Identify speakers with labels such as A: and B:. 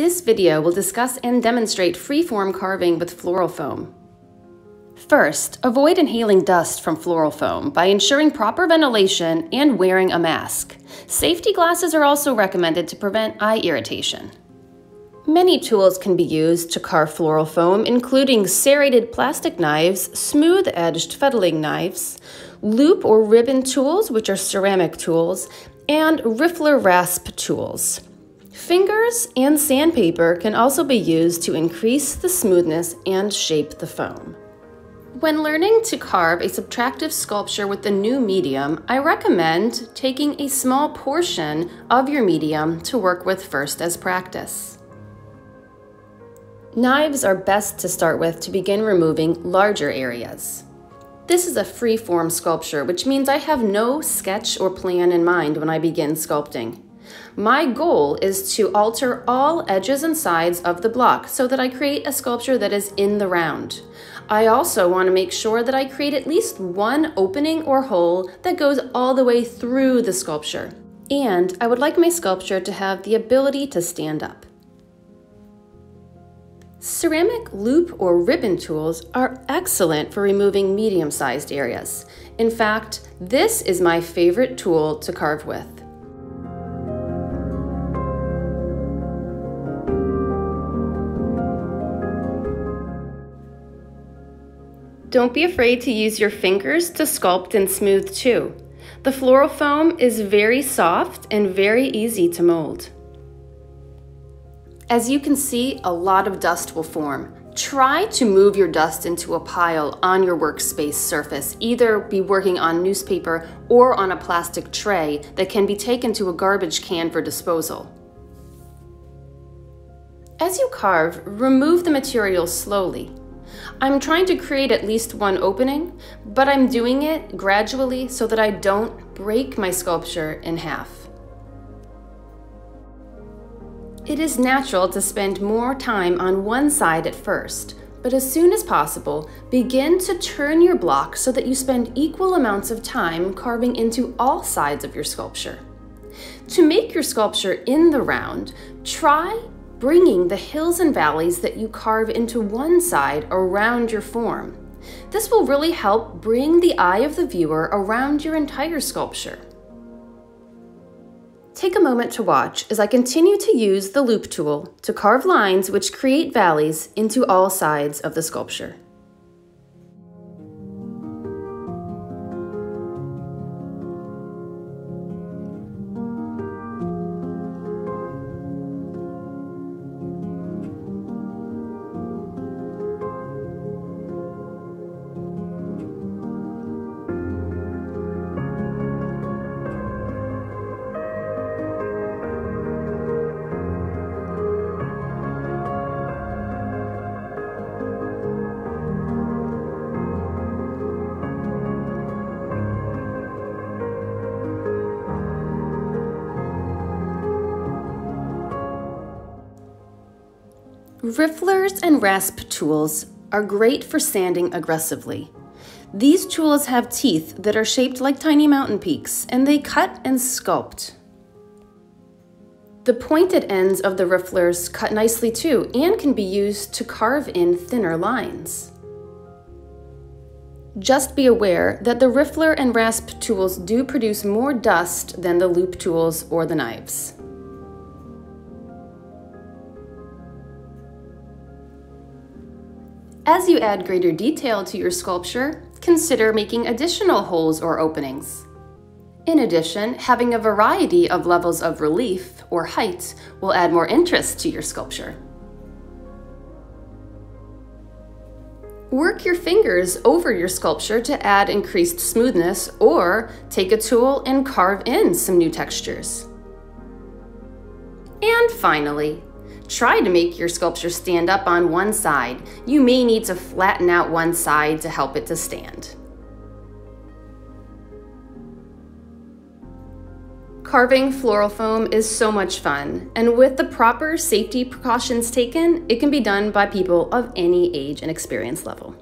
A: This video will discuss and demonstrate freeform carving with floral foam. First, avoid inhaling dust from floral foam by ensuring proper ventilation and wearing a mask. Safety glasses are also recommended to prevent eye irritation. Many tools can be used to carve floral foam, including serrated plastic knives, smooth-edged fettling knives, loop or ribbon tools, which are ceramic tools, and riffler rasp tools. Fingers and sandpaper can also be used to increase the smoothness and shape the foam. When learning to carve a subtractive sculpture with the new medium, I recommend taking a small portion of your medium to work with first as practice. Knives are best to start with to begin removing larger areas. This is a free-form sculpture, which means I have no sketch or plan in mind when I begin sculpting. My goal is to alter all edges and sides of the block so that I create a sculpture that is in the round. I also want to make sure that I create at least one opening or hole that goes all the way through the sculpture. And I would like my sculpture to have the ability to stand up. Ceramic loop or ribbon tools are excellent for removing medium-sized areas. In fact, this is my favorite tool to carve with. Don't be afraid to use your fingers to sculpt and smooth too. The floral foam is very soft and very easy to mold. As you can see, a lot of dust will form. Try to move your dust into a pile on your workspace surface. Either be working on newspaper or on a plastic tray that can be taken to a garbage can for disposal. As you carve, remove the material slowly. I'm trying to create at least one opening, but I'm doing it gradually so that I don't break my sculpture in half. It is natural to spend more time on one side at first, but as soon as possible, begin to turn your block so that you spend equal amounts of time carving into all sides of your sculpture. To make your sculpture in the round, try bringing the hills and valleys that you carve into one side around your form. This will really help bring the eye of the viewer around your entire sculpture. Take a moment to watch as I continue to use the loop tool to carve lines which create valleys into all sides of the sculpture. Rifflers and rasp tools are great for sanding aggressively. These tools have teeth that are shaped like tiny mountain peaks, and they cut and sculpt. The pointed ends of the rifflers cut nicely too, and can be used to carve in thinner lines. Just be aware that the riffler and rasp tools do produce more dust than the loop tools or the knives. As you add greater detail to your sculpture, consider making additional holes or openings. In addition, having a variety of levels of relief or height will add more interest to your sculpture. Work your fingers over your sculpture to add increased smoothness or take a tool and carve in some new textures. And finally, Try to make your sculpture stand up on one side. You may need to flatten out one side to help it to stand. Carving floral foam is so much fun, and with the proper safety precautions taken, it can be done by people of any age and experience level.